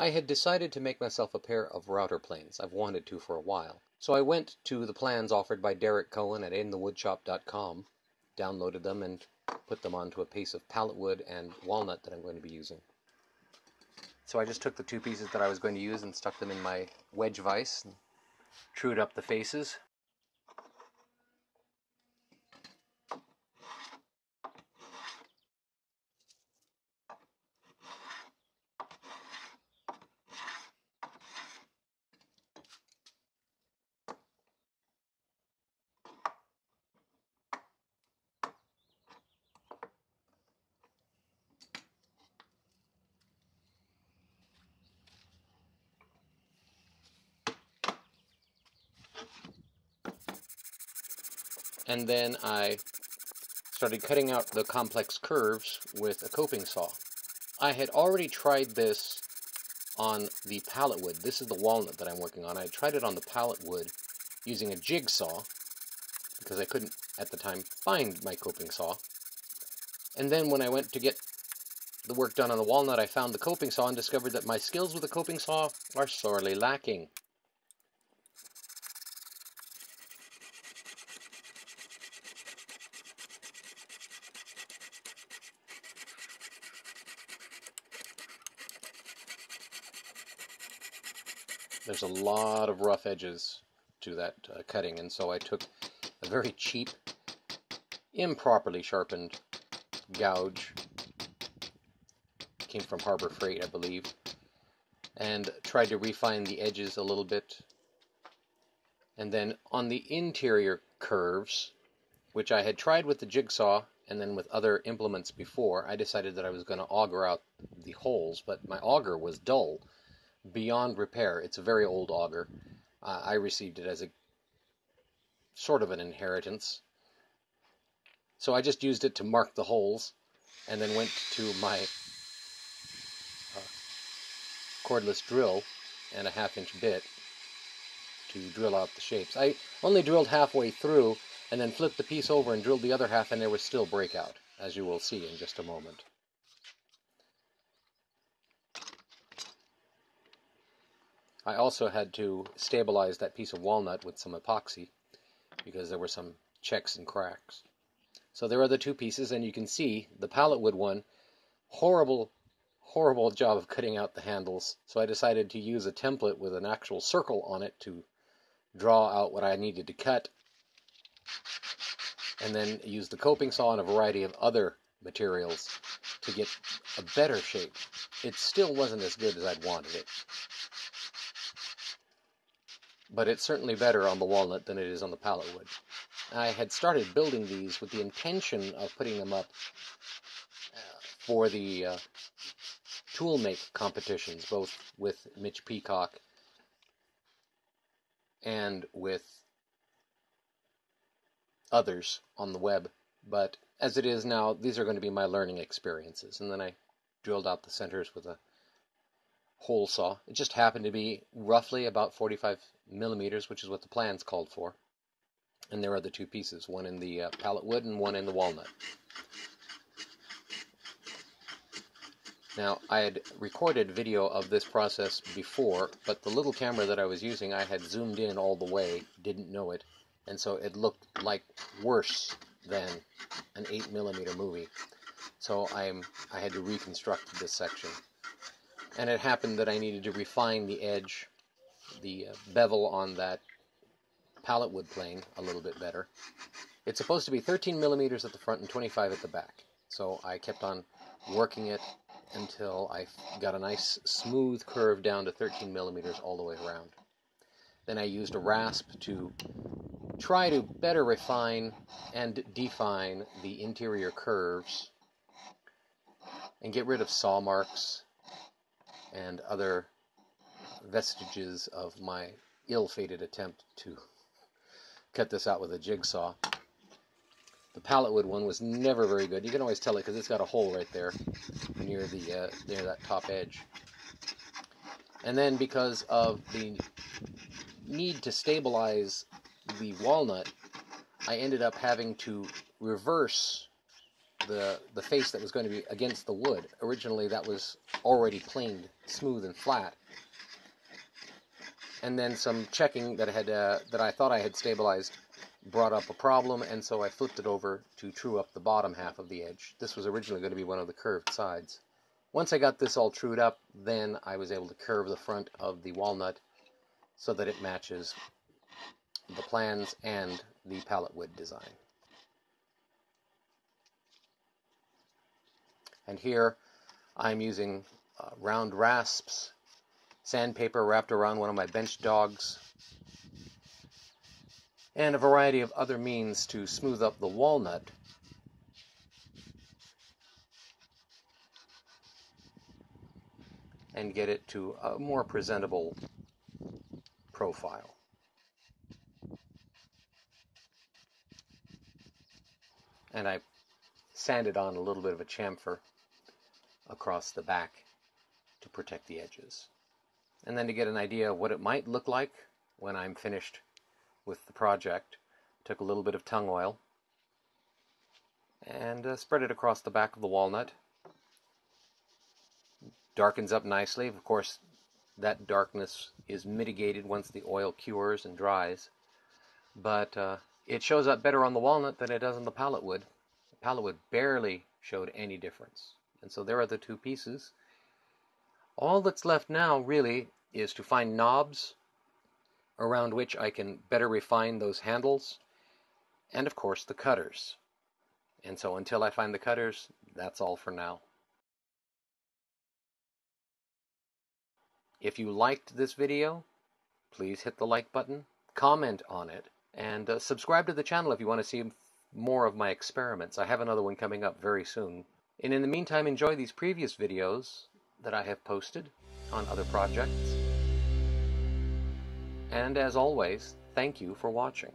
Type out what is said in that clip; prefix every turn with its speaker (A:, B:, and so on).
A: I had decided to make myself a pair of router planes. I've wanted to for a while. So I went to the plans offered by Derek Cohen at inthewoodshop.com, downloaded them, and put them onto a piece of pallet wood and walnut that I'm going to be using. So I just took the two pieces that I was going to use and stuck them in my wedge vise, and trued up the faces, and then I started cutting out the complex curves with a coping saw. I had already tried this on the pallet wood. This is the walnut that I'm working on. I tried it on the pallet wood using a jigsaw because I couldn't at the time find my coping saw. And then when I went to get the work done on the walnut, I found the coping saw and discovered that my skills with the coping saw are sorely lacking. There's a lot of rough edges to that uh, cutting and so I took a very cheap improperly sharpened gouge. Came from Harbor Freight I believe and tried to refine the edges a little bit. And then on the interior curves which I had tried with the jigsaw and then with other implements before I decided that I was going to auger out the holes but my auger was dull beyond repair. It's a very old auger. Uh, I received it as a sort of an inheritance. So I just used it to mark the holes and then went to my uh, cordless drill and a half inch bit to drill out the shapes. I only drilled halfway through and then flipped the piece over and drilled the other half and there was still breakout, as you will see in just a moment. I also had to stabilize that piece of walnut with some epoxy because there were some checks and cracks. So there are the two pieces, and you can see the pallet wood one, horrible, horrible job of cutting out the handles. So I decided to use a template with an actual circle on it to draw out what I needed to cut, and then use the coping saw and a variety of other materials to get a better shape. It still wasn't as good as I'd wanted it but it's certainly better on the walnut than it is on the pallet wood. I had started building these with the intention of putting them up uh, for the uh, tool make competitions, both with Mitch Peacock and with others on the web. But as it is now, these are going to be my learning experiences. And then I drilled out the centers with a hole saw. It just happened to be roughly about 45 millimeters, which is what the plans called for. And there are the two pieces, one in the uh, pallet wood and one in the walnut. Now, I had recorded video of this process before, but the little camera that I was using, I had zoomed in all the way, didn't know it, and so it looked like worse than an 8 millimeter movie. So I'm, I had to reconstruct this section. And it happened that I needed to refine the edge the uh, bevel on that pallet wood plane a little bit better. It's supposed to be 13 millimeters at the front and 25 at the back. So I kept on working it until I got a nice smooth curve down to 13 millimeters all the way around. Then I used a rasp to try to better refine and define the interior curves and get rid of saw marks and other vestiges of my ill-fated attempt to cut this out with a jigsaw. The pallet wood one was never very good. You can always tell it because it's got a hole right there near the uh, near that top edge. And then because of the need to stabilize the walnut, I ended up having to reverse the, the face that was going to be against the wood. Originally that was already planed, smooth and flat. And then some checking that had uh, that I thought I had stabilized brought up a problem, and so I flipped it over to true up the bottom half of the edge. This was originally going to be one of the curved sides. Once I got this all trued up, then I was able to curve the front of the walnut so that it matches the plans and the pallet wood design. And here I'm using uh, round rasps, sandpaper wrapped around one of my bench dogs, and a variety of other means to smooth up the walnut and get it to a more presentable profile. And I sanded on a little bit of a chamfer across the back to protect the edges. And then to get an idea of what it might look like when I'm finished with the project, took a little bit of tung oil and uh, spread it across the back of the walnut. Darkens up nicely. Of course, that darkness is mitigated once the oil cures and dries. But uh, it shows up better on the walnut than it does on the pallet wood. The pallet wood barely showed any difference. And so there are the two pieces. All that's left now really is to find knobs around which I can better refine those handles and of course the cutters. And so until I find the cutters, that's all for now. If you liked this video, please hit the like button, comment on it, and uh, subscribe to the channel if you want to see more of my experiments. I have another one coming up very soon. And in the meantime, enjoy these previous videos that I have posted on other projects. And as always, thank you for watching.